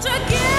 Together.